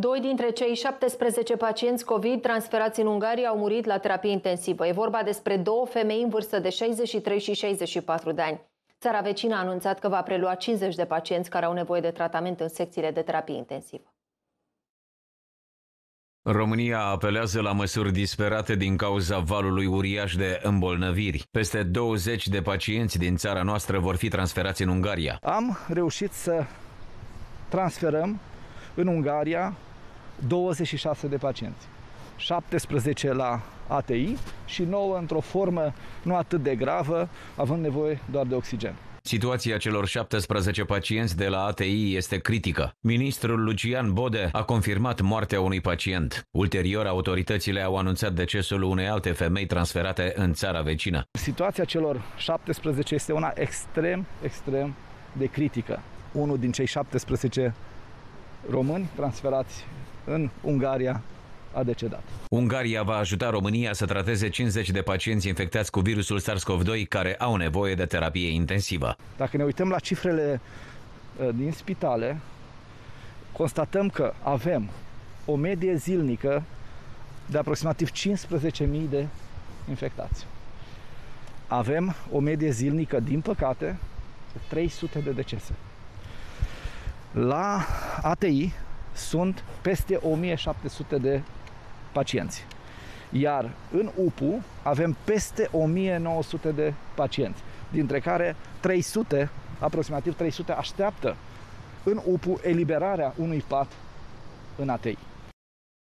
Doi dintre cei 17 pacienți COVID transferați în Ungaria au murit la terapie intensivă. E vorba despre două femei în vârstă de 63 și 64 de ani. Țara vecină a anunțat că va prelua 50 de pacienți care au nevoie de tratament în secțiile de terapie intensivă. România apelează la măsuri disperate din cauza valului uriaș de îmbolnăviri. Peste 20 de pacienți din țara noastră vor fi transferați în Ungaria. Am reușit să transferăm în Ungaria 26 de pacienți. 17 la ATI și 9 într-o formă nu atât de gravă, având nevoie doar de oxigen. Situația celor 17 pacienți de la ATI este critică. Ministrul Lucian Bode a confirmat moartea unui pacient. Ulterior, autoritățile au anunțat decesul unei alte femei transferate în țara vecină. Situația celor 17 este una extrem, extrem de critică. Unul din cei 17 români transferați în Ungaria a decedat. Ungaria va ajuta România să trateze 50 de pacienți infectați cu virusul SARS-CoV-2 care au nevoie de terapie intensivă. Dacă ne uităm la cifrele uh, din spitale, constatăm că avem o medie zilnică de aproximativ 15.000 de infectați. Avem o medie zilnică, din păcate, 300 de decese. La ATI sunt peste 1700 de pacienți. Iar în UPU avem peste 1900 de pacienți, dintre care 300, aproximativ 300, așteaptă în UPU eliberarea unui pat în ATI.